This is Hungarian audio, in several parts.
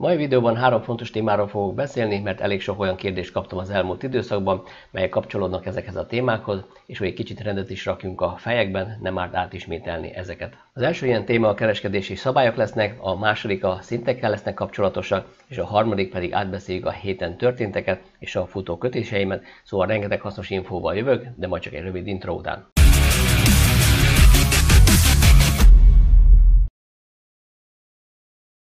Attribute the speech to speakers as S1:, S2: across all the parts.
S1: Mai videóban három fontos témáról fogok beszélni, mert elég sok olyan kérdést kaptam az elmúlt időszakban, melyek kapcsolódnak ezekhez a témákhoz, és hogy egy kicsit rendet is rakjunk a fejekben, nem árt átismételni ezeket. Az első ilyen téma a kereskedési szabályok lesznek, a második a szintekkel lesznek kapcsolatosak, és a harmadik pedig átbeszéljük a héten történteket és a futó kötéseimet, szóval rengeteg hasznos infóval jövök, de majd csak egy rövid intro után.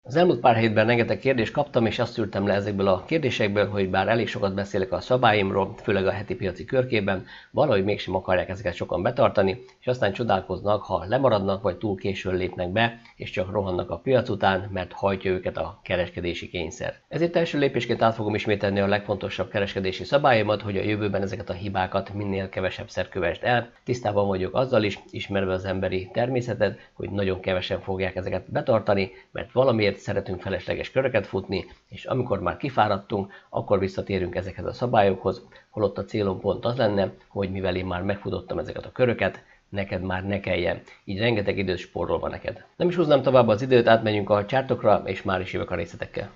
S1: Az elmúlt pár hétben rengeteg kérdést kaptam, és azt ültem le ezekből a kérdésekből, hogy bár elég sokat beszélek a szabályimról, főleg a heti piaci körkében, valahogy mégsem akarják ezeket sokan betartani, és aztán csodálkoznak, ha lemaradnak, vagy túl későn lépnek be, és csak rohannak a piac után, mert hajtja őket a kereskedési kényszer. Ezért első lépésként át fogom ismételni a legfontosabb kereskedési szabályomat, hogy a jövőben ezeket a hibákat minél kevesebb szer kövesd el. Tisztában vagyok azzal is, ismerve az emberi természetet, hogy nagyon kevesen fogják ezeket betartani, mert valamiért szeretünk felesleges köröket futni, és amikor már kifáradtunk, akkor visszatérünk ezekhez a szabályokhoz, holott a célom pont az lenne, hogy mivel én már megfutottam ezeket a köröket, neked már ne kelljen. Így rengeteg időt spórolva neked. Nem is húznám tovább az időt, átmenjünk a csártokra, és már is jövök a részletekkel.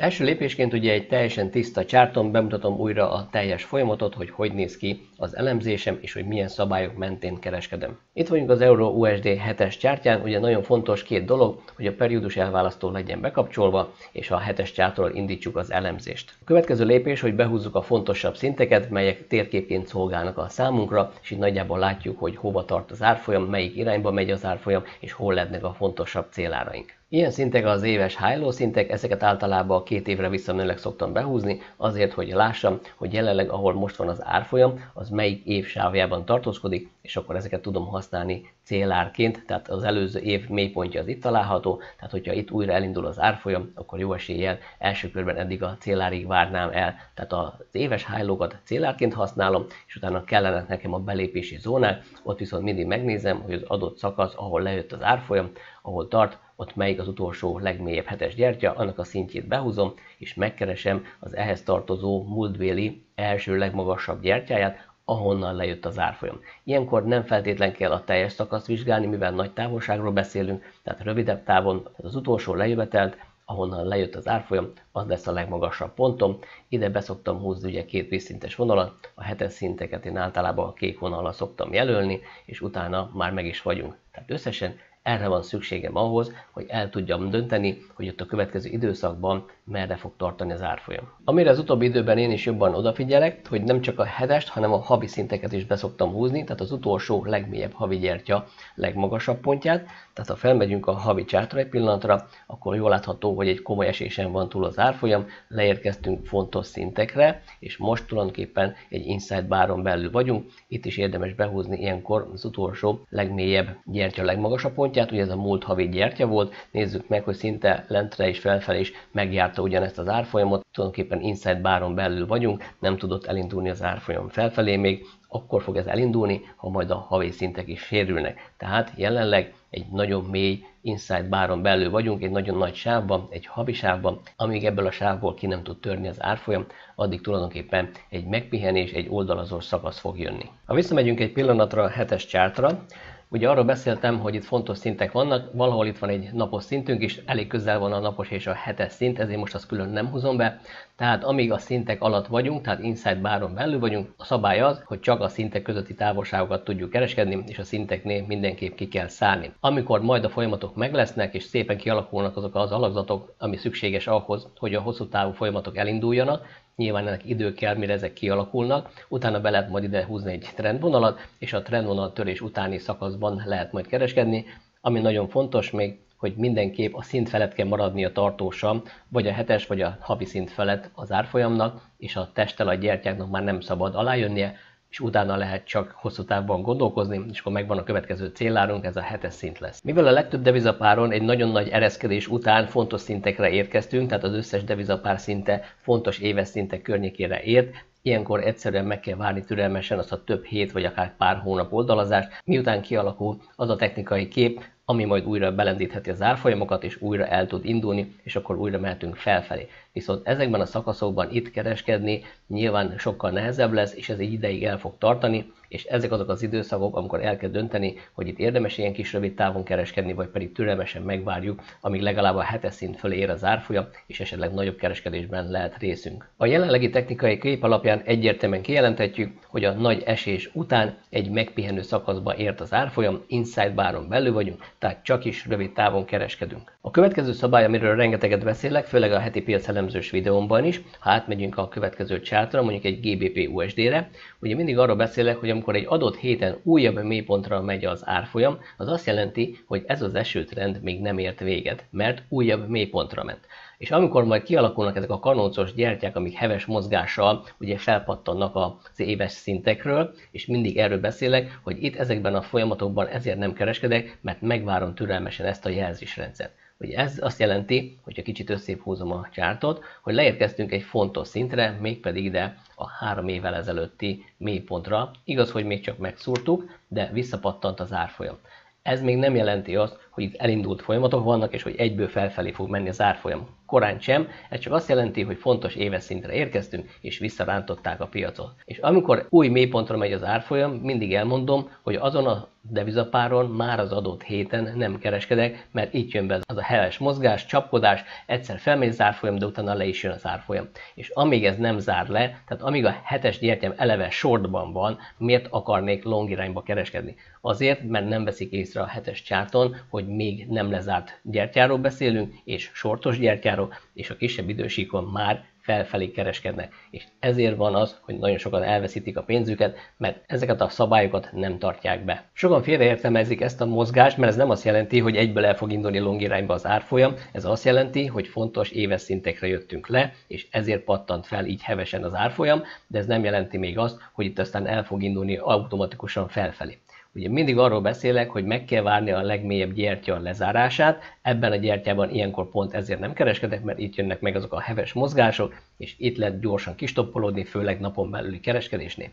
S1: Első lépésként ugye egy teljesen tiszta csárton bemutatom újra a teljes folyamatot, hogy hogy néz ki az elemzésem, és hogy milyen szabályok mentén kereskedem. Itt vagyunk az Euro USD 7-es csártyán, ugye nagyon fontos két dolog, hogy a periódus elválasztó legyen bekapcsolva, és a 7-es csártról indítsuk az elemzést. A következő lépés, hogy behúzzuk a fontosabb szinteket, melyek térképként szolgálnak a számunkra, és így nagyjából látjuk, hogy hova tart az árfolyam, melyik irányba megy az árfolyam, és hol lennek a fontosabb céláraink. Ilyen szintek az éves high szintek, ezeket általában két évre visszamenőleg szoktam behúzni, azért, hogy lássam, hogy jelenleg ahol most van az árfolyam, az melyik év sávjában tartózkodik, és akkor ezeket tudom használni célárként, tehát az előző év mélypontja az itt található, tehát hogyha itt újra elindul az árfolyam, akkor jó eséllyel első körben eddig a célárig várnám el. Tehát az éves high célárként használom, és utána kellene nekem a belépési zónák, ott viszont mindig megnézem, hogy az adott szakasz, ahol lejött az árfolyam, ahol tart, ott melyik az utolsó legmélyebb hetes gyertya, annak a szintjét behúzom, és megkeresem az ehhez tartozó múltbéli első legmagasabb gyertyáját, ahonnan lejött az árfolyam. Ilyenkor nem feltétlen kell a teljes szakaszt vizsgálni, mivel nagy távolságról beszélünk, tehát rövidebb távon az utolsó lejövetelt, ahonnan lejött az árfolyam, az lesz a legmagasabb pontom. Ide beszoktam húzni ugye két vízszintes vonalat, a hetes szinteket én általában a kék vonalra szoktam jelölni, és utána már meg is vagyunk. Tehát összesen erre van szükségem ahhoz, hogy el tudjam dönteni, hogy ott a következő időszakban merre fog tartani az árfolyam. Amire az utóbbi időben én is jobban odafigyelek, hogy nem csak a hetest, hanem a havi szinteket is beszoktam húzni, tehát az utolsó legmélyebb havi gyertya legmagasabb pontját, tehát ha felmegyünk a havi csártra egy pillanatra, akkor jól látható, hogy egy komoly esésen van túl az árfolyam, leérkeztünk fontos szintekre, és most tulajdonképpen egy inside báron belül vagyunk, itt is érdemes behúzni ilyenkor az utolsó legmélyebb gyertya legmagasabb pontját, ugye ez a múlt havi gyertya volt, nézzük meg, hogy szinte lentre és felfelé is megjárta megcsinálta ugyanezt az árfolyamot, tulajdonképpen inside báron belül vagyunk, nem tudott elindulni az árfolyam felfelé még, akkor fog ez elindulni, ha majd a havi szintek is sérülnek. Tehát jelenleg egy nagyon mély inside báron belül vagyunk, egy nagyon nagy sávban, egy havi sávban, amíg ebből a sávból ki nem tud törni az árfolyam, addig tulajdonképpen egy megpihenés, egy oldalazós szakasz fog jönni. Ha visszamegyünk egy pillanatra a hetes csártra, Ugye arról beszéltem, hogy itt fontos szintek vannak, valahol itt van egy napos szintünk is, elég közel van a napos és a hetes szint, ezért most azt külön nem húzom be. Tehát amíg a szintek alatt vagyunk, tehát inside báron belül vagyunk, a szabály az, hogy csak a szintek közötti távolságokat tudjuk kereskedni, és a szinteknél mindenképp ki kell szállni. Amikor majd a folyamatok meg lesznek, és szépen kialakulnak azok az alakzatok, ami szükséges ahhoz, hogy a hosszú távú folyamatok elinduljanak, Nyilván ennek idő kell, mire ezek kialakulnak. Utána be lehet majd ide húzni egy trendvonalat, és a trendvonal törés utáni szakaszban lehet majd kereskedni. Ami nagyon fontos még, hogy mindenképp a szint felett kell maradnia tartósan, vagy a hetes, vagy a havi szint felett az árfolyamnak, és a testtel a gyertyáknak már nem szabad alájönnie, és utána lehet csak hosszú távban gondolkozni, és akkor megvan a következő célárunk, ez a hetes szint lesz. Mivel a legtöbb devizapáron egy nagyon nagy ereszkedés után fontos szintekre érkeztünk, tehát az összes devizapár szinte fontos éves szintek környékére ért, Ilyenkor egyszerűen meg kell várni türelmesen azt a több hét vagy akár pár hónap oldalazást, miután kialakul az a technikai kép, ami majd újra belendítheti az árfolyamokat, és újra el tud indulni, és akkor újra mehetünk felfelé. Viszont ezekben a szakaszokban itt kereskedni nyilván sokkal nehezebb lesz, és ez egy ideig el fog tartani, és ezek azok az időszakok, amikor el kell dönteni, hogy itt érdemes ilyen kis rövid távon kereskedni, vagy pedig türelmesen megvárjuk, amíg legalább a hetes szint fölé ér az árfolyam, és esetleg nagyobb kereskedésben lehet részünk. A jelenlegi technikai kép alapján egyértelműen kijelenthetjük, hogy a nagy esés után egy megpihenő szakaszba ért az árfolyam, inside baron belül vagyunk, tehát csak is rövid távon kereskedünk. A következő szabály, amiről rengeteget beszélek, főleg a heti piac elemzős videómban is, ha átmegyünk a következő csátra, mondjuk egy GBP USD-re, ugye mindig arról beszélek, hogy amikor egy adott héten újabb mélypontra megy az árfolyam, az azt jelenti, hogy ez az esőtrend még nem ért véget, mert újabb mélypontra ment. És amikor majd kialakulnak ezek a kanócos gyertyák, amik heves mozgással ugye felpattannak az éves szintekről, és mindig erről beszélek, hogy itt ezekben a folyamatokban ezért nem kereskedek, mert megvárom türelmesen ezt a jelzésrendszert. Ugye ez azt jelenti, hogyha kicsit összép húzom a csártot, hogy leérkeztünk egy fontos szintre, mégpedig ide a három évvel ezelőtti mélypontra. Igaz, hogy még csak megszúrtuk, de visszapattant az árfolyam. Ez még nem jelenti azt, hogy itt elindult folyamatok vannak, és hogy egyből felfelé fog menni az árfolyam. Korán sem, ez csak azt jelenti, hogy fontos éves szintre érkeztünk, és visszarántották a piacot. És amikor új mélypontra megy az árfolyam, mindig elmondom, hogy azon a devizapáron már az adott héten nem kereskedek, mert itt jön be az a heves mozgás, csapkodás, egyszer felmegy az árfolyam, de utána le is jön az árfolyam. És amíg ez nem zár le, tehát amíg a hetes gyertyám eleve shortban van, miért akarnék long irányba kereskedni? Azért, mert nem veszik észre a hetes csárton, hogy még nem lezárt gyertyáról beszélünk, és sortos gyertyáról, és a kisebb idősíkon már felfelé kereskednek. És ezért van az, hogy nagyon sokan elveszítik a pénzüket, mert ezeket a szabályokat nem tartják be. Sokan félreértelmezik ezt a mozgást, mert ez nem azt jelenti, hogy egyből el fog indulni long irányba az árfolyam, ez azt jelenti, hogy fontos éves szintekre jöttünk le, és ezért pattant fel így hevesen az árfolyam, de ez nem jelenti még azt, hogy itt aztán el fog indulni automatikusan felfelé. Ugye mindig arról beszélek, hogy meg kell várni a legmélyebb gyertya lezárását, ebben a gyertyában ilyenkor pont ezért nem kereskedek, mert itt jönnek meg azok a heves mozgások, és itt lehet gyorsan kistoppolódni, főleg napon belüli kereskedésnél.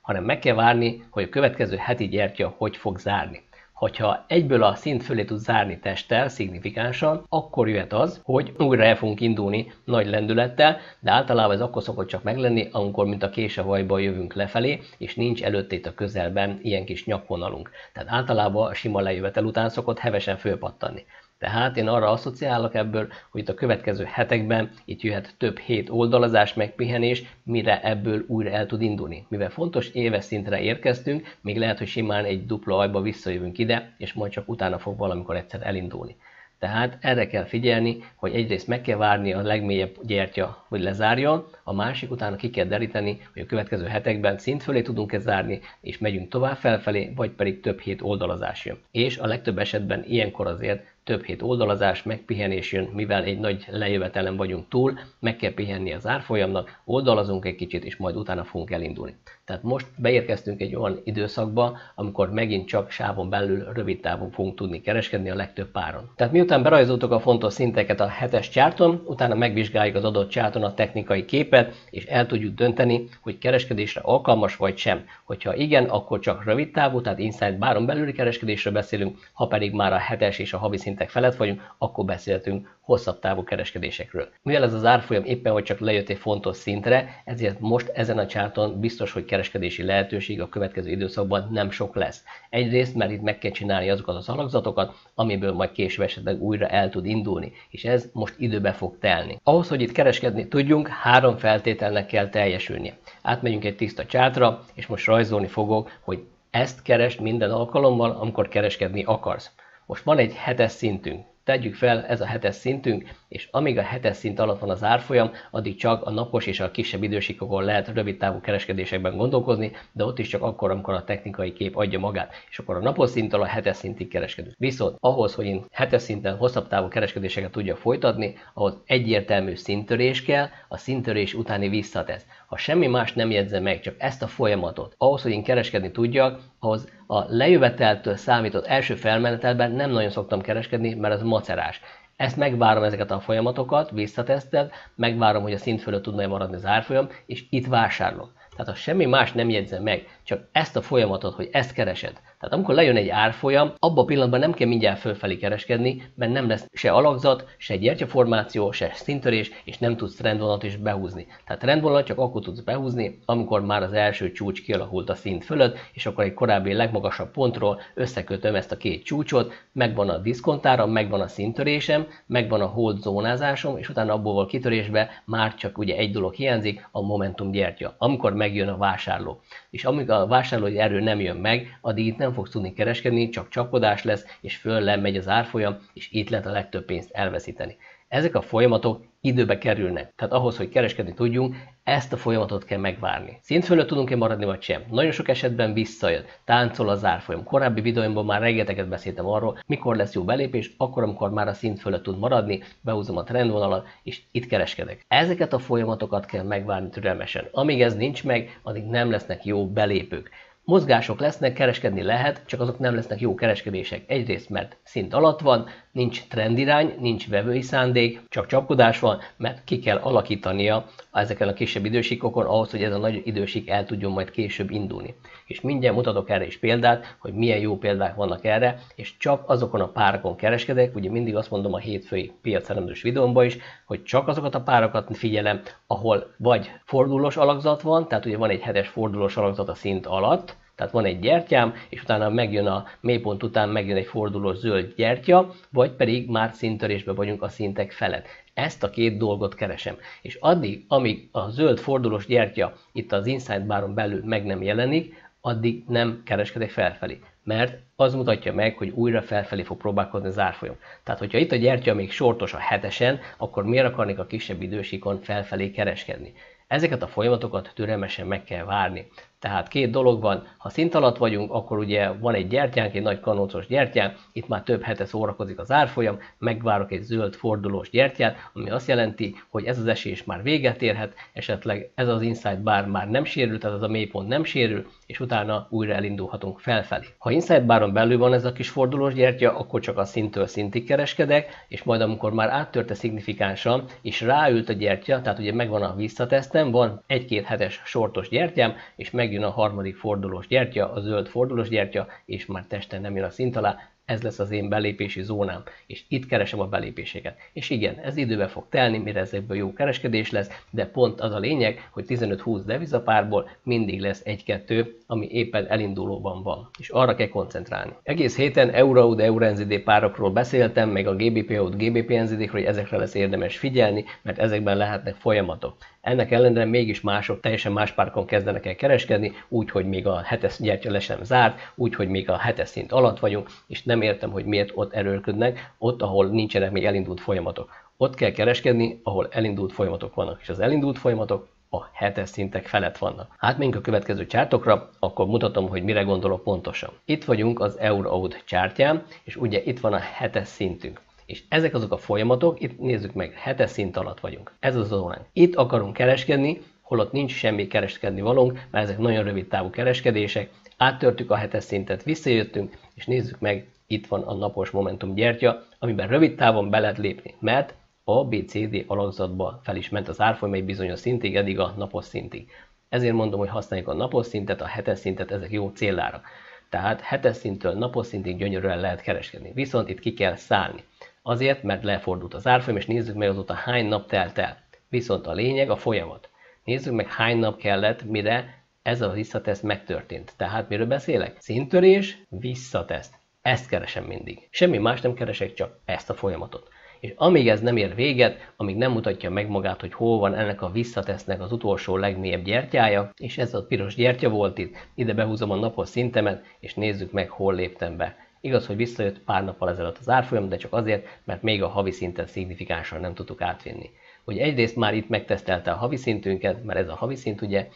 S1: Hanem meg kell várni, hogy a következő heti gyertya hogy fog zárni. Hogyha egyből a szint fölé tud zárni testtel szignifikánsan, akkor jöhet az, hogy újra el fogunk indulni nagy lendülettel, de általában ez akkor szokott csak meglenni, amikor mint a késevajban jövünk lefelé, és nincs előttét a közelben ilyen kis nyakvonalunk. Tehát általában a sima lejövetel után szokott hevesen fölpattanni. Tehát én arra asszociálok ebből, hogy itt a következő hetekben itt jöhet több hét oldalazás, megpihenés, mire ebből újra el tud indulni. Mivel fontos éves szintre érkeztünk, még lehet, hogy simán egy dupla ajba visszajövünk ide, és majd csak utána fog valamikor egyszer elindulni. Tehát erre kell figyelni, hogy egyrészt meg kell várni a legmélyebb gyertya, hogy lezárjon, a másik utána ki kell deríteni, hogy a következő hetekben szint fölé tudunk-e zárni, és megyünk tovább felfelé, vagy pedig több hét oldalazás jön. És a legtöbb esetben ilyenkor azért több hét oldalazás, megpihenés jön, mivel egy nagy lejövetelen vagyunk túl, meg kell pihenni az árfolyamnak, oldalazunk egy kicsit, és majd utána fogunk elindulni. Tehát most beérkeztünk egy olyan időszakba, amikor megint csak sávon belül rövid távon fogunk tudni kereskedni a legtöbb páron. Tehát miután berajzoltuk a fontos szinteket a hetes csárton, utána megvizsgáljuk az adott csárton a technikai képet, és el tudjuk dönteni, hogy kereskedésre alkalmas vagy sem. Hogyha igen, akkor csak rövid távú, tehát inside báron belüli kereskedésről beszélünk, ha pedig már a hetes és a havi szintek felett vagyunk, akkor beszéltünk hosszabb távú kereskedésekről. Mivel ez az árfolyam éppen, hogy csak lejött egy fontos szintre, ezért most ezen a csárton biztos, hogy kereskedési lehetőség a következő időszakban nem sok lesz. Egyrészt, mert itt meg kell csinálni azokat az alakzatokat, amiből majd később esetleg újra el tud indulni, és ez most időbe fog telni. Ahhoz, hogy itt kereskedni tudjunk, három feltételnek kell teljesülnie. Átmegyünk egy tiszta csátra, és most rajzolni fogok, hogy ezt keresd minden alkalommal, amikor kereskedni akarsz. Most van egy hetes szintünk. Tegyük fel, ez a hetes szintünk, és amíg a hetes szint alatt van az árfolyam, addig csak a napos és a kisebb idősikokon lehet rövid távú kereskedésekben gondolkozni, de ott is csak akkor, amikor a technikai kép adja magát, és akkor a napos szinttől a hetes szintig kereskedünk. Viszont ahhoz, hogy én hetes szinten hosszabb távú kereskedéseket tudja folytatni, ahhoz egyértelmű szintörés kell, a szintörés utáni visszatesz. Ha semmi más nem jegyze meg, csak ezt a folyamatot, ahhoz, hogy én kereskedni tudjak, ahhoz a lejöveteltől számított első felmenetelben nem nagyon szoktam kereskedni, mert az macerás. Ezt megvárom ezeket a folyamatokat, visszateszted, megvárom, hogy a szint fölött tudna maradni az árfolyam, és itt vásárolok. Tehát ha semmi más nem jegyzem meg, csak ezt a folyamatot, hogy ezt keresed, Tehát amikor lejön egy árfolyam, abban a pillanatban nem kell mindjárt fölfelé kereskedni, mert nem lesz se alakzat, se gyertyaformáció, se szintörés, és nem tudsz trendvonalat is behúzni. Tehát trendvonalat csak akkor tudsz behúzni, amikor már az első csúcs kialakult a szint fölött, és akkor egy korábbi legmagasabb pontról összekötöm ezt a két csúcsot, megvan a diszkontáram, megvan a szintörésem, megvan a hold zónázásom, és utána abból a kitörésbe már csak ugye egy dolog hiányzik, a momentum gyertya, amikor megjön a vásárló. És amíg a vásárlói erő nem jön meg, addig itt nem fogsz tudni kereskedni, csak csapkodás lesz, és föl megy az árfolyam, és itt lehet a legtöbb pénzt elveszíteni. Ezek a folyamatok időbe kerülnek. Tehát ahhoz, hogy kereskedni tudjunk, ezt a folyamatot kell megvárni. Szint fölött tudunk-e maradni, vagy sem? Nagyon sok esetben visszajött, táncol az árfolyam. Korábbi videóimban már rengeteget beszéltem arról, mikor lesz jó belépés, akkor, amikor már a szint fölött tud maradni, behúzom a trendvonalat, és itt kereskedek. Ezeket a folyamatokat kell megvárni türelmesen. Amíg ez nincs meg, addig nem lesznek jó belépők. Mozgások lesznek, kereskedni lehet, csak azok nem lesznek jó kereskedések. Egyrészt, mert szint alatt van, nincs trendirány, nincs vevői szándék, csak csapkodás van, mert ki kell alakítania ezeken a kisebb idősíkokon ahhoz, hogy ez a nagy idősík el tudjon majd később indulni. És mindjárt mutatok erre is példát, hogy milyen jó példák vannak erre, és csak azokon a párakon kereskedek, ugye mindig azt mondom a hétfői piacelemzős videómban is, hogy csak azokat a párakat figyelem, ahol vagy fordulós alakzat van, tehát ugye van egy hetes fordulós alakzat a szint alatt, tehát van egy gyertyám, és utána megjön a mélypont után megjön egy fordulós zöld gyertya, vagy pedig már szintörésben vagyunk a szintek felett. Ezt a két dolgot keresem. És addig, amíg a zöld fordulós gyertya itt az Inside Baron belül meg nem jelenik, addig nem kereskedek felfelé. Mert az mutatja meg, hogy újra felfelé fog próbálkozni az árfolyam. Tehát, hogyha itt a gyertya még sortos a hetesen, akkor miért akarnék a kisebb idősíkon felfelé kereskedni? Ezeket a folyamatokat türelmesen meg kell várni. Tehát két dolog van, ha szint alatt vagyunk, akkor ugye van egy gyertyánk, egy nagy kanócos gyertyán, itt már több hete szórakozik az árfolyam, megvárok egy zöld fordulós gyertyát, ami azt jelenti, hogy ez az esés már véget érhet, esetleg ez az inside bar már nem sérül, tehát az a mélypont nem sérül, és utána újra elindulhatunk felfelé. Ha inside baron belül van ez a kis fordulós gyertya, akkor csak a szintől szintig kereskedek, és majd amikor már áttörte szignifikánsan, és ráült a gyertya, tehát ugye megvan a visszatesztem, van egy-két hetes sortos gyertyám, és meg megjön a harmadik fordulós gyertya, a zöld fordulós gyertya, és már testen nem jön a szint alá, ez lesz az én belépési zónám, és itt keresem a belépéseket. És igen, ez időbe fog telni, mire ezekből jó kereskedés lesz, de pont az a lényeg, hogy 15-20 devizapárból mindig lesz egy-kettő, ami éppen elindulóban van, és arra kell koncentrálni. Egész héten Euraud, EURNZD párokról beszéltem, meg a GBP-ot, GBP-NZD-kről, hogy ezekre lesz érdemes figyelni, mert ezekben lehetnek folyamatok. Ennek ellenére mégis mások teljesen más párkon kezdenek el kereskedni, úgy, hogy még a hetes gyertya le sem zárt, úgy, hogy még a hetes szint alatt vagyunk, és nem értem, hogy miért ott erőlködnek, ott, ahol nincsenek még elindult folyamatok. Ott kell kereskedni, ahol elindult folyamatok vannak, és az elindult folyamatok a hetes szintek felett vannak. Még a következő csártokra, akkor mutatom, hogy mire gondolok pontosan. Itt vagyunk az Euroud csártyán, és ugye itt van a hetes szintünk. És ezek azok a folyamatok, itt nézzük meg, hetes szint alatt vagyunk. Ez az a zónánk. Itt akarunk kereskedni, holott nincs semmi kereskedni valónk, mert ezek nagyon rövid távú kereskedések. Áttörtük a hetes szintet, visszajöttünk, és nézzük meg, itt van a napos momentum gyertya, amiben rövid távon be lehet lépni, mert a BCD alakzatba fel is ment az árfolyam egy bizonyos szintig, eddig a napos szintig. Ezért mondom, hogy használjuk a napos szintet, a hetes szintet, ezek jó céllára. Tehát hetes szinttől napos szintig gyönyörűen lehet kereskedni. Viszont itt ki kell szállni. Azért, mert lefordult az árfolyam, és nézzük meg azóta hány nap telt el. Viszont a lényeg a folyamat. Nézzük meg hány nap kellett, mire ez a visszateszt megtörtént. Tehát miről beszélek? Szintörés, visszateszt. Ezt keresem mindig. Semmi más nem keresek, csak ezt a folyamatot. És amíg ez nem ér véget, amíg nem mutatja meg magát, hogy hol van ennek a visszatesznek az utolsó legmélyebb gyertyája, és ez a piros gyertya volt itt, ide behúzom a napos szintemet, és nézzük meg, hol léptem be. Igaz, hogy visszajött pár nappal ezelőtt az árfolyam, de csak azért, mert még a havi szinten szignifikánsan nem tudtuk átvinni. Hogy egyrészt már itt megtesztelte a havi szintünket, mert ez a havi szint ugye,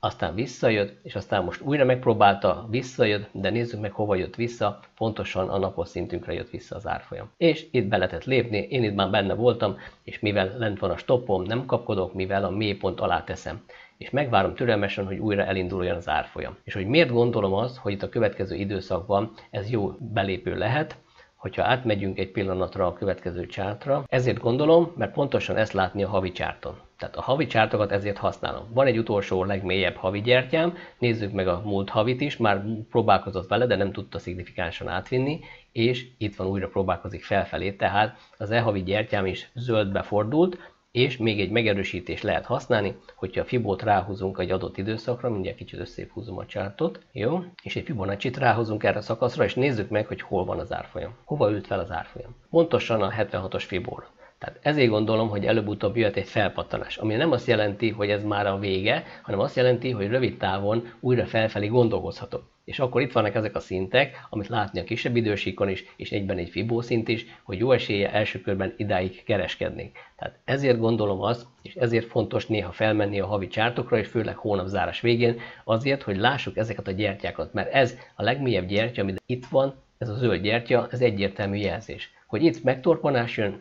S1: aztán visszajött, és aztán most újra megpróbálta, visszajött, de nézzük meg hova jött vissza, pontosan a napos szintünkre jött vissza az árfolyam. És itt be lehetett lépni, én itt már benne voltam, és mivel lent van a stoppom, nem kapkodok, mivel a mélypont alá teszem és megvárom türelmesen, hogy újra elinduljon az árfolyam. És hogy miért gondolom azt, hogy itt a következő időszakban ez jó belépő lehet, hogyha átmegyünk egy pillanatra a következő csártra. Ezért gondolom, mert pontosan ezt látni a havi csárton. Tehát a havi csártokat ezért használom. Van egy utolsó legmélyebb havi gyertyám, nézzük meg a múlt havit is, már próbálkozott vele, de nem tudta szignifikánsan átvinni, és itt van újra próbálkozik felfelé, tehát az e-havi gyertyám is zöldbe fordult, és még egy megerősítést lehet használni, hogyha a Fibót ráhúzunk egy adott időszakra, mindjárt kicsit összép a csártot, jó? És egy Fibonacci-t ráhúzunk erre a szakaszra, és nézzük meg, hogy hol van az árfolyam. Hova ült fel az árfolyam? Pontosan a 76-os Fibóra. Tehát ezért gondolom, hogy előbb-utóbb jöhet egy felpattanás, ami nem azt jelenti, hogy ez már a vége, hanem azt jelenti, hogy rövid távon újra felfelé gondolkozhatok. És akkor itt vannak ezek a szintek, amit látni a kisebb idősíkon is, és egyben egy Fibó szint is, hogy jó esélye első körben idáig kereskednék. Tehát ezért gondolom azt, és ezért fontos néha felmenni a havi csártokra, és főleg hónapzárás végén, azért, hogy lássuk ezeket a gyertyákat, mert ez a legmélyebb gyertya, ami itt van, ez a zöld gyertya, ez egyértelmű jelzés hogy itt megtorpanás jön,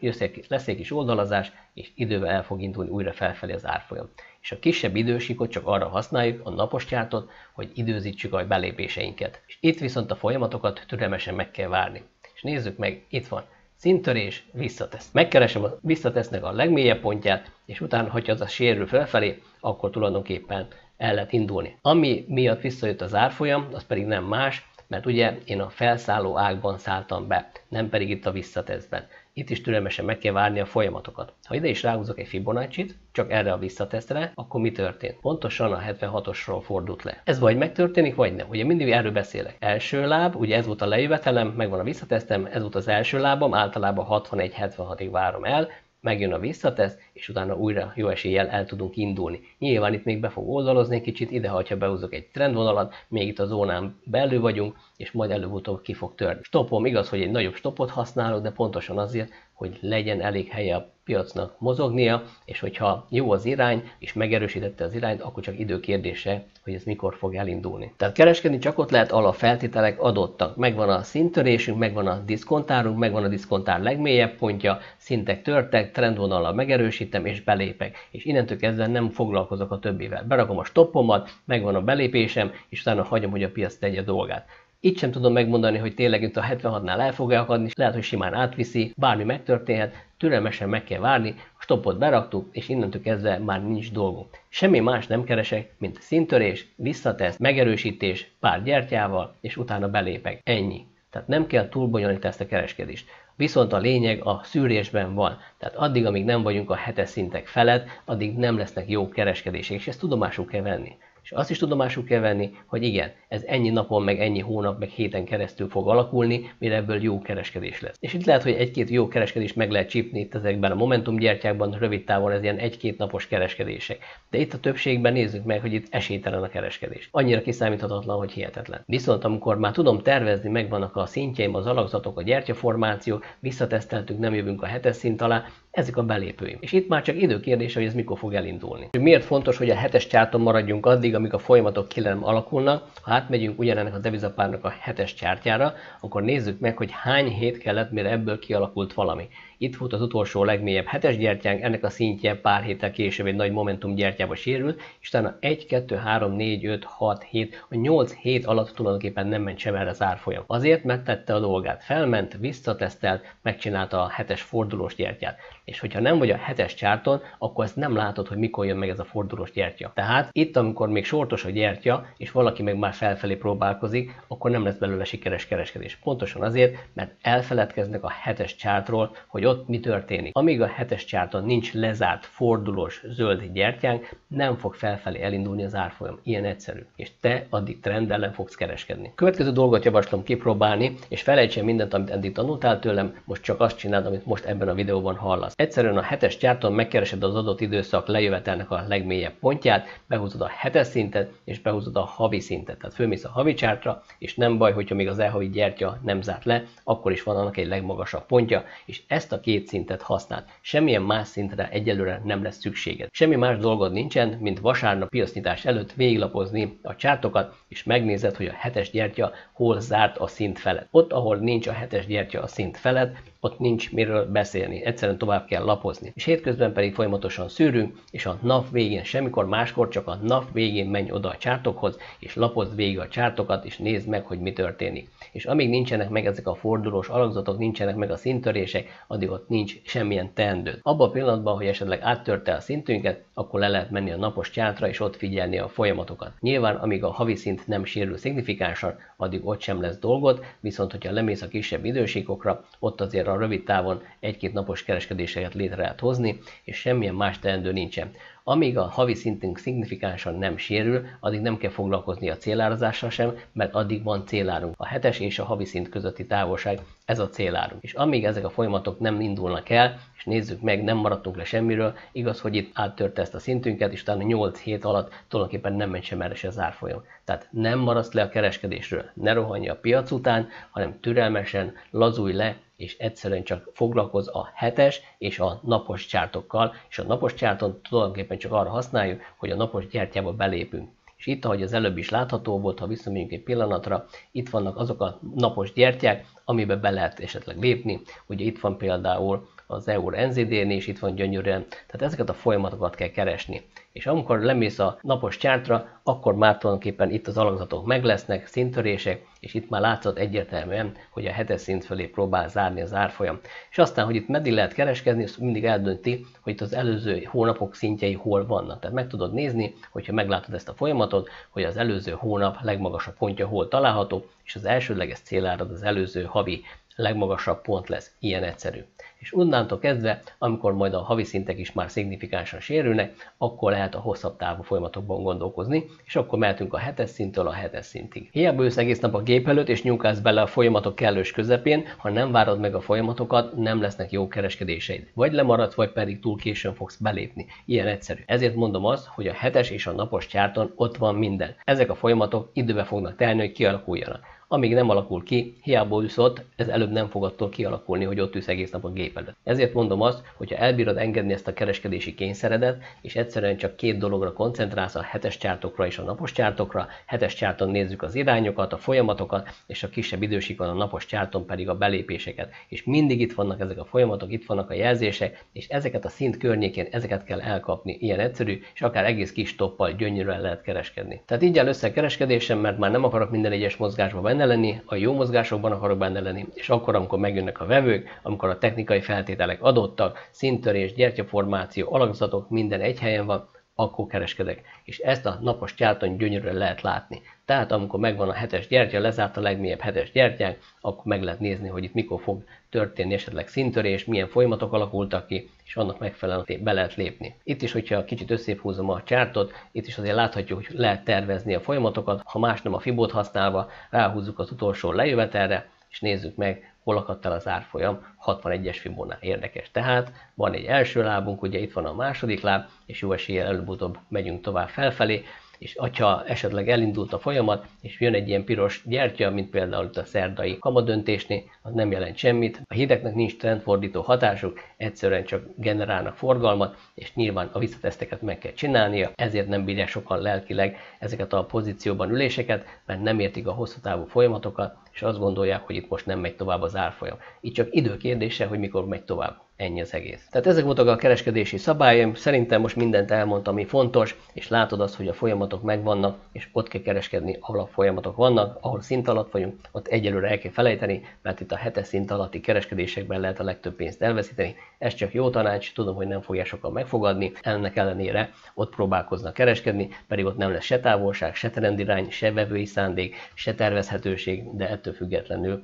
S1: lesz egy kis oldalazás, és idővel el fog indulni újra felfelé az árfolyam. És a kisebb idősíkot csak arra használjuk, a napos csártot, hogy időzítsük a belépéseinket. És itt viszont a folyamatokat türelmesen meg kell várni. És nézzük meg, itt van, szintörés, visszatesz. Megkeresem a visszatesznek a legmélyebb pontját, és utána, hogyha az a sérül felfelé, akkor tulajdonképpen el lehet indulni. Ami miatt visszajött az árfolyam, az pedig nem más, mert ugye én a felszálló ágban szálltam be, nem pedig itt a visszatesztben. Itt is türelmesen meg kell várni a folyamatokat. Ha ide is ráhúzok egy Fibonacci-t, csak erre a visszatesztre, akkor mi történt? Pontosan a 76-osról fordult le. Ez vagy megtörténik, vagy nem. Ugye mindig erről beszélek. Első láb, ugye ez volt a lejövetelem, megvan a visszatesztem, ez volt az első lábam, általában 61-76-ig várom el, megjön a visszatesz, és utána újra jó eséllyel el tudunk indulni. Nyilván itt még be fog oldalozni kicsit, ide, ha behúzok egy trendvonalat, még itt a zónán belül vagyunk, és majd előbb-utóbb ki fog törni. Stopom, igaz, hogy egy nagyobb stopot használok, de pontosan azért, hogy legyen elég helye a piacnak mozognia, és hogyha jó az irány, és megerősítette az irányt, akkor csak idő kérdése, hogy ez mikor fog elindulni. Tehát kereskedni csak ott lehet, ahol a feltételek adottak. Megvan a szintörésünk, megvan a diszkontárunk, megvan a diszkontár legmélyebb pontja, szintek törtek, trendvonalra megerősítem és belépek. És innentől kezdve nem foglalkozok a többivel. Berakom a stoppomat, megvan a belépésem, és utána hagyom, hogy a piac tegye dolgát. Itt sem tudom megmondani, hogy tényleg itt a 76-nál el fog akadni, lehet, hogy simán átviszi, bármi megtörténhet, türelmesen meg kell várni, stopot beraktuk, és innentől kezdve már nincs dolgunk. Semmi más nem keresek, mint szintörés, visszatesz, megerősítés, pár gyertyával, és utána belépek. Ennyi. Tehát nem kell túlbonyolítani ezt a kereskedést. Viszont a lényeg a szűrésben van. Tehát addig, amíg nem vagyunk a hetes szintek felett, addig nem lesznek jó kereskedések, és ezt tudomásul kell venni. És azt is tudomásul kell venni, hogy igen, ez ennyi napon, meg ennyi hónap, meg héten keresztül fog alakulni, mire ebből jó kereskedés lesz. És itt lehet, hogy egy-két jó kereskedés meg lehet csípni itt ezekben a Momentum gyertyákban, rövid távon ez ilyen egy-két napos kereskedések. De itt a többségben nézzük meg, hogy itt esélytelen a kereskedés. Annyira kiszámíthatatlan, hogy hihetetlen. Viszont amikor már tudom tervezni, megvannak a szintjeim, az alakzatok, a gyertyaformáció, visszateszteltük, nem jövünk a hetes szint alá, ezek a belépőim. És itt már csak időkérdése, hogy ez mikor fog elindulni. Miért fontos, hogy a hetes csárton maradjunk addig, amíg a folyamatok ki nem alakulnak. Ha átmegyünk ugyanennek a devizapárnak a hetes csártyára, akkor nézzük meg, hogy hány hét kellett, mire ebből kialakult valami. Itt volt az utolsó legmélyebb hetes gyertyánk, ennek a szintje pár héttel később egy nagy momentum gyertyába sérült, és utána 1, 2, 3, 4, 5, 6, 7, a 8 hét alatt tulajdonképpen nem ment sem erre az árfolyam. Azért, mert tette a dolgát, felment, visszatesztelt, megcsinálta a hetes fordulós gyertyát. És hogyha nem vagy a hetes csárton, akkor ezt nem látod, hogy mikor jön meg ez a fordulós gyertya. Tehát itt, amikor még sortos a gyertya, és valaki meg már felfelé próbálkozik, akkor nem lesz belőle sikeres kereskedés. Pontosan azért, mert elfeledkeznek a hetes csártról, hogy ott mi történik. Amíg a hetes csárton nincs lezárt, fordulós, zöld gyertyánk, nem fog felfelé elindulni az árfolyam. Ilyen egyszerű. És te addig trend ellen fogsz kereskedni. Következő dolgot javaslom kipróbálni, és felejtsen mindent, amit eddig tanultál tőlem, most csak azt csináld, amit most ebben a videóban hallasz. Egyszerűen a hetes csárton megkeresed az adott időszak lejövetelnek a legmélyebb pontját, behúzod a hetes szintet, és behúzod a havi szintet. Tehát fölmész a havi csártra, és nem baj, hogyha még az elhavi gyertya nem zárt le, akkor is van annak egy legmagasabb pontja, és ezt a két szintet használd. Semmilyen más szintre egyelőre nem lesz szükséged. Semmi más dolgod nincsen, mint vasárnap piacnyitás előtt végiglapozni a csártokat, és megnézed, hogy a hetes gyertya hol zárt a szint felett. Ott, ahol nincs a hetes gyertya a szint felett, ott nincs miről beszélni, egyszerűen tovább kell lapozni. És hétközben pedig folyamatosan szűrünk, és a nap végén semmikor máskor csak a nap végén menj oda a csártokhoz, és lapozd végig a csártokat, és nézd meg, hogy mi történik. És amíg nincsenek meg ezek a fordulós alakzatok, nincsenek meg a szintörések, addig ott nincs semmilyen teendő. Abban a pillanatban, hogy esetleg áttörte a szintünket, akkor le lehet menni a napos csátra, és ott figyelni a folyamatokat. Nyilván, amíg a havi szint nem sérül szignifikánsan, addig ott sem lesz dolgod, viszont hogyha lemész a kisebb idősíkokra, ott azért a rövid távon egy-két napos kereskedéseket létre lehet hozni, és semmilyen más teendő nincsen. Amíg a havi szintünk szignifikánsan nem sérül, addig nem kell foglalkozni a célárazással sem, mert addig van célárunk. A hetes és a havi szint közötti távolság, ez a célárunk. És amíg ezek a folyamatok nem indulnak el, és nézzük meg, nem maradtunk le semmiről, igaz, hogy itt áttörte ezt a szintünket, és utána 8 hét alatt tulajdonképpen nem ment sem erre se az árfolyam. Tehát nem maradsz le a kereskedésről, ne rohanj a piac után, hanem türelmesen lazulj le, és egyszerűen csak foglalkoz a hetes és a napos csártokkal, és a napos csárton tulajdonképpen csak arra használjuk, hogy a napos gyertyába belépünk. És itt, ahogy az előbb is látható volt, ha visszamegyünk egy pillanatra, itt vannak azok a napos gyertyák, amiben be lehet esetleg lépni. Ugye itt van például az EUR NZD-nél is itt van gyönyörűen, tehát ezeket a folyamatokat kell keresni. És amikor lemész a napos csártra, akkor már tulajdonképpen itt az alakzatok meg lesznek, szintörések, és itt már látszott egyértelműen, hogy a hetes szint fölé próbál zárni az árfolyam. És aztán, hogy itt meddig lehet kereskedni, azt mindig eldönti, hogy itt az előző hónapok szintjei hol vannak. Tehát meg tudod nézni, hogyha meglátod ezt a folyamatot, hogy az előző hónap legmagasabb pontja hol található, és az elsődleges célárad az előző havi legmagasabb pont lesz. Ilyen egyszerű. És onnantól kezdve, amikor majd a havi szintek is már szignifikánsan sérülnek, akkor lehet a hosszabb távú folyamatokban gondolkozni, és akkor mehetünk a hetes szinttől a hetes szintig. Hiába ülsz egész nap a gép előtt, és nyúkálsz bele a folyamatok kellős közepén, ha nem várod meg a folyamatokat, nem lesznek jó kereskedéseid. Vagy lemaradsz, vagy pedig túl későn fogsz belépni. Ilyen egyszerű. Ezért mondom azt, hogy a hetes és a napos csárton ott van minden. Ezek a folyamatok időbe fognak telni, hogy kialakuljanak amíg nem alakul ki, hiába ülsz ott, ez előbb nem fog attól kialakulni, hogy ott ülsz egész nap a gép előtt. Ezért mondom azt, hogyha elbírod engedni ezt a kereskedési kényszeredet, és egyszerűen csak két dologra koncentrálsz, a hetes csártokra és a napos csártokra, hetes csárton nézzük az irányokat, a folyamatokat, és a kisebb idősikon a napos csárton pedig a belépéseket. És mindig itt vannak ezek a folyamatok, itt vannak a jelzések, és ezeket a szint környékén, ezeket kell elkapni. Ilyen egyszerű, és akár egész kis toppal gyönyörűen lehet kereskedni. Tehát így áll össze a kereskedésem, mert már nem akarok minden egyes mozgásba benne lenni, a jó mozgásokban akarok benne lenni, és akkor, amikor megjönnek a vevők, amikor a technikai feltételek adottak, szintörés, gyertyaformáció, alakzatok, minden egy helyen van, akkor kereskedek. És ezt a napos csárton gyönyörűen lehet látni. Tehát amikor megvan a hetes gyertya, lezárt a legmélyebb hetes gyertyánk, akkor meg lehet nézni, hogy itt mikor fog történni esetleg szintörés, milyen folyamatok alakultak ki, és annak megfelelően be lehet lépni. Itt is, hogyha kicsit összép húzom a csártot, itt is azért láthatjuk, hogy lehet tervezni a folyamatokat, ha más nem a fibót használva, ráhúzzuk az utolsó lejövetelre, és nézzük meg, hol akadt el az árfolyam 61-es fibónál. Érdekes. Tehát van egy első lábunk, ugye itt van a második láb, és jó eséllyel előbb-utóbb megyünk tovább felfelé, és ha esetleg elindult a folyamat, és jön egy ilyen piros gyertya, mint például itt a szerdai kamadöntésnél, az nem jelent semmit. A hidegnek nincs trendfordító hatásuk, egyszerűen csak generálnak forgalmat, és nyilván a visszateszteket meg kell csinálnia, ezért nem bírják sokan lelkileg ezeket a pozícióban üléseket, mert nem értik a hosszú távú folyamatokat, és azt gondolják, hogy itt most nem megy tovább az árfolyam. Itt csak idő kérdése, hogy mikor megy tovább. Ennyi az egész. Tehát ezek voltak a kereskedési szabályaim, szerintem most mindent elmondtam, ami fontos, és látod azt, hogy a folyamatok megvannak, és ott kell kereskedni, ahol a folyamatok vannak, ahol szint alatt vagyunk, ott egyelőre el kell felejteni, mert itt a hetes szint alatti kereskedésekben lehet a legtöbb pénzt elveszíteni. Ez csak jó tanács, tudom, hogy nem fogják sokan megfogadni, ennek ellenére ott próbálkoznak kereskedni, pedig ott nem lesz se távolság, se trendirány, se vevői szándék, se tervezhetőség, de ettől függetlenül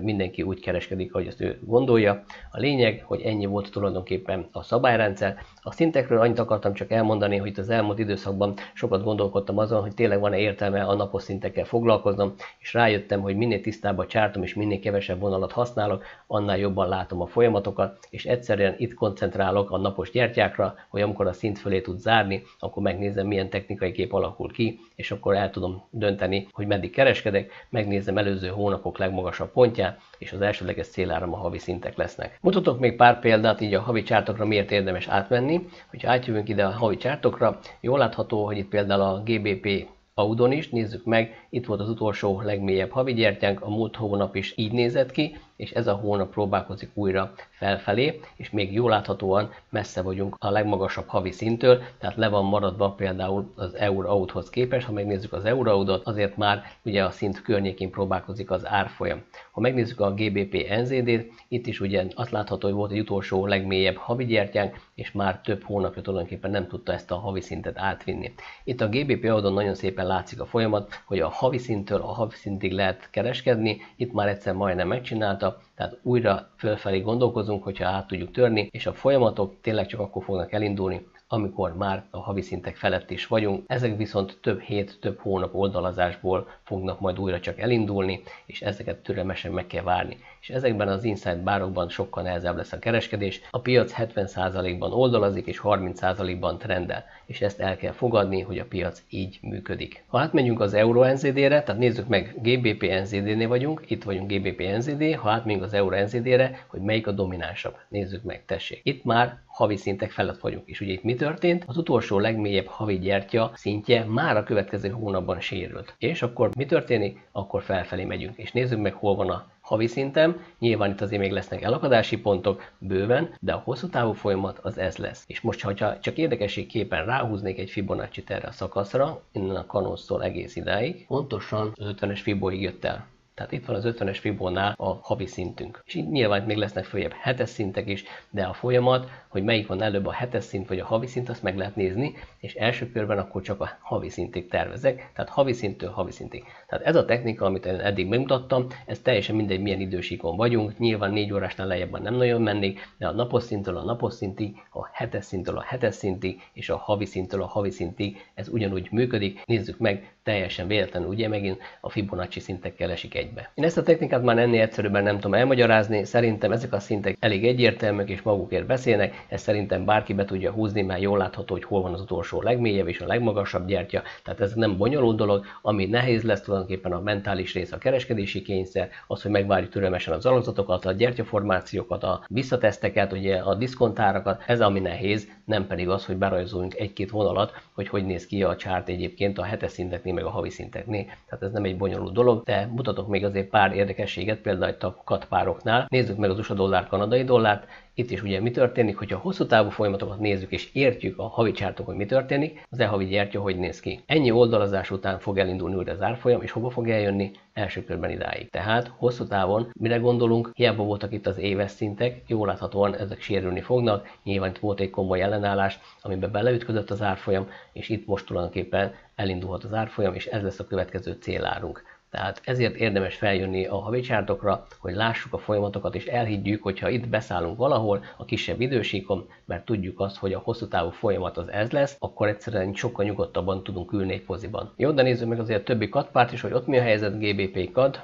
S1: mindenki úgy kereskedik, ahogy azt ő gondolja. A lényeg, hogy ennyi volt tulajdonképpen a szabályrendszer. A szintekről annyit akartam csak elmondani, hogy itt az elmúlt időszakban sokat gondolkodtam azon, hogy tényleg van-e értelme a napos szintekkel foglalkoznom, és rájöttem, hogy minél tisztább csártom és minél kevesebb vonalat használok, annál jobban látom a folyamatokat, és egyszerűen itt koncentrálok a napos gyertyákra, hogy amikor a szint fölé tud zárni, akkor megnézem, milyen technikai kép alakul ki, és akkor el tudom dönteni, hogy meddig kereskedek, megnézem előző hónapok legmagasabb pontját, és az elsődleges céláram a havi szintek lesznek. Mutatok még pár példát, így a havi csártokra miért érdemes átmenni. Hogyha átjövünk ide a havi csártokra, jól látható, hogy itt például a GBP Audon is, nézzük meg, itt volt az utolsó legmélyebb havi gyertyánk, a múlt hónap is így nézett ki, és ez a hónap próbálkozik újra felfelé, és még jól láthatóan messze vagyunk a legmagasabb havi szintől, tehát le van maradva például az Euraudhoz képest, ha megnézzük az Euraudot, azért már ugye a szint környékén próbálkozik az árfolyam. Ha megnézzük a GBP NZD-t, itt is ugye azt látható, hogy volt egy utolsó legmélyebb havi gyertyánk, és már több hónapja tulajdonképpen nem tudta ezt a havi szintet átvinni. Itt a GBP oldalon nagyon szépen látszik a folyamat, hogy a havi szinttől a havi szintig lehet kereskedni, itt már egyszer majdnem megcsinálta, tehát újra fölfelé gondolkozunk, hogyha át tudjuk törni, és a folyamatok tényleg csak akkor fognak elindulni, amikor már a havi szintek felett is vagyunk. Ezek viszont több hét, több hónap oldalazásból fognak majd újra csak elindulni, és ezeket türelmesen meg kell várni. És ezekben az inside bárokban sokkal nehezebb lesz a kereskedés. A piac 70%-ban oldalazik és 30%-ban trendel, és ezt el kell fogadni, hogy a piac így működik. Ha átmegyünk az Euro NZD-re, tehát nézzük meg GBP NZD-nél vagyunk, itt vagyunk GBP NZD, ha átmegyünk az Euro NZD-re, hogy melyik a dominánsabb. Nézzük meg, tessék. Itt már havi szintek felett vagyunk. És ugye itt mi történt? Az utolsó legmélyebb havi gyertya szintje már a következő hónapban sérült. És akkor mi történik? Akkor felfelé megyünk. És nézzük meg, hol van a havi szintem, nyilván itt azért még lesznek elakadási pontok bőven, de a hosszú távú folyamat az ez lesz. És most, ha csak érdekességképpen ráhúznék egy Fibonacci-t erre a szakaszra, innen a kanosszól egész idáig, pontosan az 50-es Fibóig jött el. Tehát itt van az 50-es Fibónál a havi szintünk. És így nyilván még lesznek följebb hetes szintek is, de a folyamat, hogy melyik van előbb a hetes szint vagy a havi szint, azt meg lehet nézni, és első körben akkor csak a havi szintig tervezek, tehát havi szinttől havi szintig. Tehát ez a technika, amit eddig megmutattam, ez teljesen mindegy, milyen idősíkon vagyunk, nyilván 4 órásnál lejjebb nem nagyon mennék, de a napos szinttől a napos szintig, a hetes szinttől a hetes szintig, és a havi szinttől a havi szintig, ez ugyanúgy működik. Nézzük meg, teljesen véletlenül, ugye megint a Fibonacci szintekkel esik egybe. Én ezt a technikát már ennél egyszerűbben nem tudom elmagyarázni, szerintem ezek a szintek elég egyértelműek és magukért beszélnek, ezt szerintem bárki be tudja húzni, mert jól látható, hogy hol van az utolsó legmélyebb és a legmagasabb gyertya, tehát ez nem bonyolult dolog, ami nehéz lesz tulajdonképpen a mentális rész, a kereskedési kényszer, az, hogy megvárjuk türelmesen az alazatokat, a gyertyaformációkat, a visszateszteket, ugye a diszkontárakat, ez ami nehéz, nem pedig az, hogy berajzolunk egy-két vonalat, hogy hogy néz ki a csárt egyébként a hetes szinteknél, meg a havi szinteknél. Tehát ez nem egy bonyolult dolog, de mutatok még azért pár érdekességet, például a katpároknál. Nézzük meg az USA dollár, kanadai dollárt. Itt is ugye mi történik, hogyha hosszú távú folyamatokat nézzük és értjük a havi csártok, hogy mi történik, az e-havi gyertya hogy néz ki. Ennyi oldalazás után fog elindulni újra az árfolyam, és hova fog eljönni? Első körben idáig. Tehát hosszú távon mire gondolunk, hiába voltak itt az éves szintek, jól láthatóan ezek sérülni fognak, nyilván itt volt egy komoly ellenállás, amiben beleütközött az árfolyam, és itt most tulajdonképpen elindulhat az árfolyam, és ez lesz a következő célárunk. Tehát ezért érdemes feljönni a havicsártokra, hogy lássuk a folyamatokat, és elhiggyük, hogyha itt beszállunk valahol a kisebb idősíkon, mert tudjuk azt, hogy a hosszú távú folyamat az ez lesz, akkor egyszerűen sokkal nyugodtabban tudunk ülni egy poziban. Jó, de nézzük meg azért a többi katpárt is, hogy ott mi a helyzet GBP kad.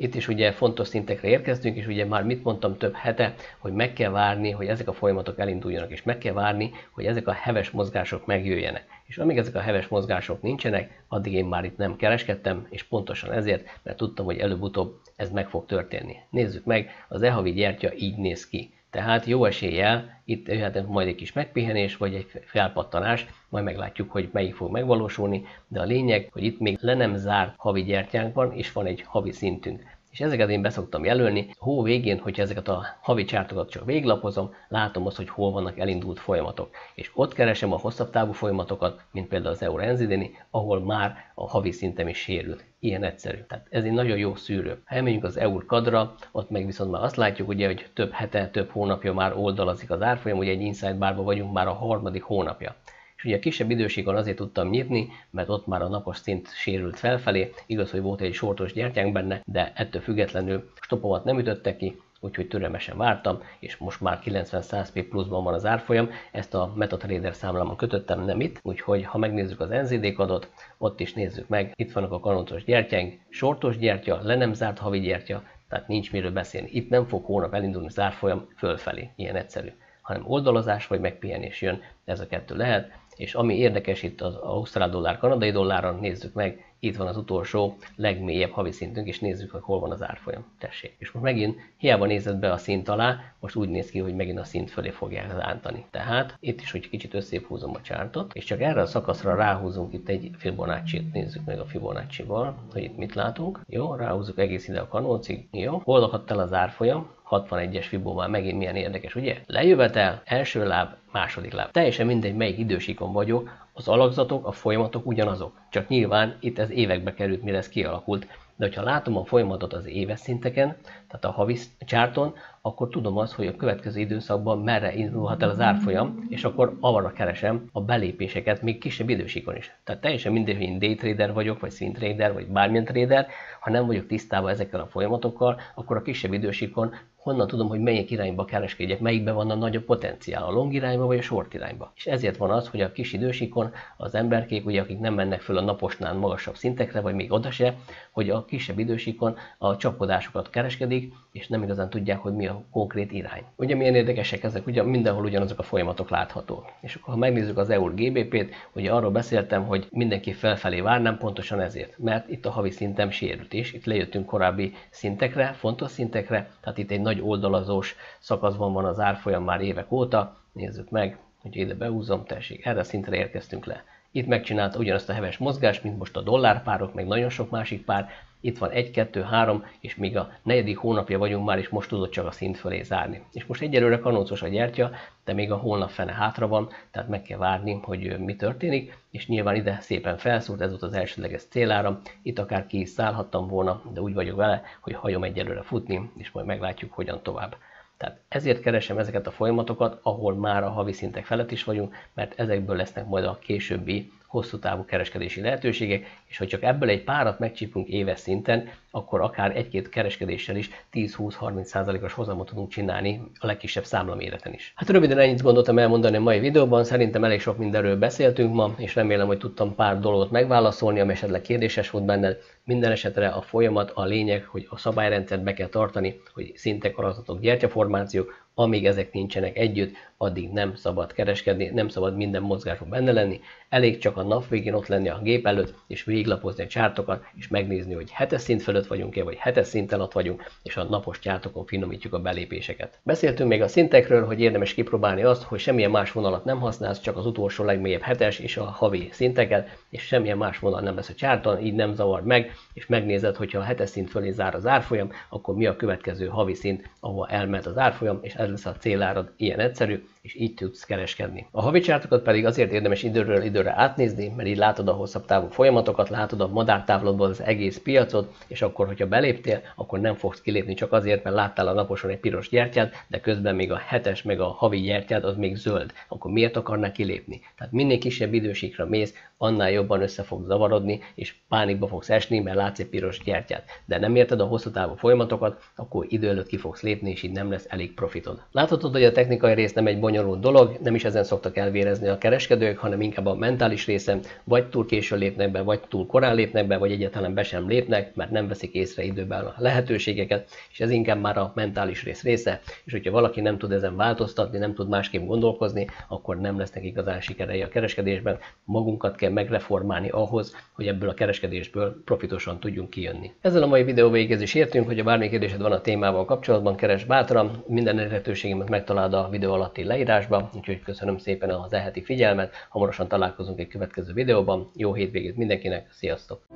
S1: Itt is ugye fontos szintekre érkeztünk, és ugye már mit mondtam több hete, hogy meg kell várni, hogy ezek a folyamatok elinduljanak, és meg kell várni, hogy ezek a heves mozgások megjöjjenek. És amíg ezek a heves mozgások nincsenek, addig én már itt nem kereskedtem, és pontosan ezért, mert tudtam, hogy előbb-utóbb ez meg fog történni. Nézzük meg, az e-havi gyertya így néz ki. Tehát jó eséllyel itt jöhet majd egy kis megpihenés, vagy egy felpattanás, majd meglátjuk, hogy melyik fog megvalósulni, de a lényeg, hogy itt még le nem zárt havi gyertyánk van, és van egy havi szintünk és ezeket én beszoktam jelölni. Hó végén, hogyha ezeket a havi csártokat csak véglapozom, látom azt, hogy hol vannak elindult folyamatok. És ott keresem a hosszabb távú folyamatokat, mint például az Eurenzideni, ahol már a havi szintem is sérült. Ilyen egyszerű. Tehát ez egy nagyon jó szűrő. Ha elmegyünk az EUR kadra, ott meg viszont már azt látjuk, ugye, hogy több hete, több hónapja már oldalazik az árfolyam, ugye egy inside bárba vagyunk már a harmadik hónapja és ugye kisebb időségon azért tudtam nyitni, mert ott már a napos szint sérült felfelé, igaz, hogy volt egy sortos gyertyánk benne, de ettől függetlenül stopomat nem ütötte ki, úgyhogy türelmesen vártam, és most már 90-100 p pluszban van az árfolyam, ezt a MetaTrader számlámon kötöttem, nem itt, úgyhogy ha megnézzük az NZD kadot, ott is nézzük meg, itt vannak a kanoncos gyertyánk, sortos gyertya, le nem zárt havi gyertya, tehát nincs miről beszélni. Itt nem fog hónap elindulni az árfolyam fölfelé, ilyen egyszerű. Hanem oldalazás vagy megpihenés jön, ez a kettő lehet, És ami érdekes itt az ausztrál dollár, kanadai dolláron, nézzük meg, itt van az utolsó, legmélyebb havi szintünk, és nézzük, hogy hol van az árfolyam. Tessék. És most megint hiába nézett be a szint alá, most úgy néz ki, hogy megint a szint fölé fogják rántani. Tehát itt is, hogy kicsit húzom a csártot, és csak erre a szakaszra ráhúzunk itt egy Fibonacci-t, nézzük meg a Fibonacci-val, hogy itt mit látunk. Jó, ráhúzunk egész ide a kanócig. Jó, hol akadt el az árfolyam? 61-es Fibó már megint milyen érdekes, ugye? Lejövetel, első láb, második láb. Teljesen mindegy, melyik idősíkon vagyok, az alakzatok, a folyamatok ugyanazok. Csak nyilván itt ez évekbe került, mire ez kialakult. De ha látom a folyamatot az éves szinteken, tehát a havi csárton, akkor tudom azt, hogy a következő időszakban merre indulhat el az árfolyam, és akkor arra keresem a belépéseket még kisebb idősíkon is. Tehát teljesen mindegy, hogy én day trader vagyok, vagy swing trader, vagy bármilyen trader, ha nem vagyok tisztában ezekkel a folyamatokkal, akkor a kisebb idősíkon honnan tudom, hogy melyik irányba kereskedjek, melyikben van a nagyobb potenciál, a long irányba vagy a short irányba. És ezért van az, hogy a kis idősikon az emberkék, ugye, akik nem mennek föl a naposnál magasabb szintekre, vagy még oda se, hogy a kisebb idősikon a csapkodásokat kereskedik, és nem igazán tudják, hogy mi a konkrét irány. Ugye milyen érdekesek ezek, ugye mindenhol ugyanazok a folyamatok láthatók. És akkor ha megnézzük az EUR GBP-t, ugye arról beszéltem, hogy mindenki felfelé várnám pontosan ezért, mert itt a havi szintem sérült is, itt lejöttünk korábbi szintekre, fontos szintekre, tehát itt egy nagy oldalazós szakaszban van az árfolyam már évek óta. Nézzük meg, hogy ide beúzom, tessék, erre szintre érkeztünk le. Itt megcsinálta ugyanazt a heves mozgást, mint most a dollárpárok, meg nagyon sok másik pár. Itt van 1, 2, 3, és még a negyedik hónapja vagyunk már, és most tudod csak a szint fölé zárni. És most egyelőre kanócos a gyertya, de még a holnap fene hátra van, tehát meg kell várni, hogy mi történik, és nyilván ide szépen felszúrt, ez volt az elsődleges céláram. Itt akár ki is szállhattam volna, de úgy vagyok vele, hogy hagyom egyelőre futni, és majd meglátjuk, hogyan tovább. Tehát ezért keresem ezeket a folyamatokat, ahol már a havi szintek felett is vagyunk, mert ezekből lesznek majd a későbbi hosszú távú kereskedési lehetőségek, és hogy csak ebből egy párat megcsípünk éves szinten, akkor akár egy-két kereskedéssel is 10-20-30%-os hozamot tudunk csinálni a legkisebb számlaméreten is. Hát röviden ennyit gondoltam elmondani a mai videóban, szerintem elég sok mindenről beszéltünk ma, és remélem, hogy tudtam pár dolgot megválaszolni, ami esetleg kérdéses volt benned. Minden esetre a folyamat, a lényeg, hogy a szabályrendszert be kell tartani, hogy szintek, arazatok, gyertyaformációk, amíg ezek nincsenek együtt, addig nem szabad kereskedni, nem szabad minden mozgásban benne lenni, elég csak a nap végén ott lenni a gép előtt, és végiglapozni a csártokat, és megnézni, hogy hetes szint fölött vagyunk-e, vagy hetes szint alatt vagyunk, és a napos csártokon finomítjuk a belépéseket. Beszéltünk még a szintekről, hogy érdemes kipróbálni azt, hogy semmilyen más vonalat nem használsz, csak az utolsó legmélyebb hetes és a havi szinteket, és semmilyen más vonal nem lesz a csárton, így nem zavar meg, és megnézed, hogyha a hetes szint fölé zár az árfolyam, akkor mi a következő havi szint, ahova elment az árfolyam, és ez lesz a célárad, ilyen egyszerű, és így tudsz kereskedni. A havi csártokat pedig azért érdemes időről időre átnézni, mert így látod a hosszabb távú folyamatokat, látod a madártávlatból az egész piacot, és akkor, hogyha beléptél, akkor nem fogsz kilépni csak azért, mert láttál a naposon egy piros gyertyát, de közben még a hetes, meg a havi gyertyát az még zöld. Akkor miért akarnál kilépni? Tehát minél kisebb idősikra mész, annál jobban össze fog zavarodni, és pánikba fogsz esni, mert látsz egy piros gyertyát. De nem érted a hosszú távú folyamatokat, akkor idő előtt ki fogsz lépni, és így nem lesz elég profitod. Láthatod, hogy a technikai rész nem egy bonyolult dolog, nem is ezen szoktak elvérezni a kereskedők, hanem inkább a mentális részen, vagy túl későn lépnek be, vagy túl korán lépnek be, vagy egyáltalán be sem lépnek, mert nem veszik észre időben a lehetőségeket, és ez inkább már a mentális rész része, és hogyha valaki nem tud ezen változtatni, nem tud másképp gondolkozni, akkor nem lesznek igazán sikerei a kereskedésben, magunkat kell megreformálni ahhoz, hogy ebből a kereskedésből profitosan tudjunk kijönni. Ezzel a mai videó végéhez is értünk, hogyha bármi kérdésed van a témával kapcsolatban, keres bátran, minden lehetőségemet megtalálod a videó alatti leírásba, úgyhogy köszönöm szépen az eheti figyelmet, hamarosan találkozunk egy következő videóban, jó hétvégét mindenkinek, sziasztok!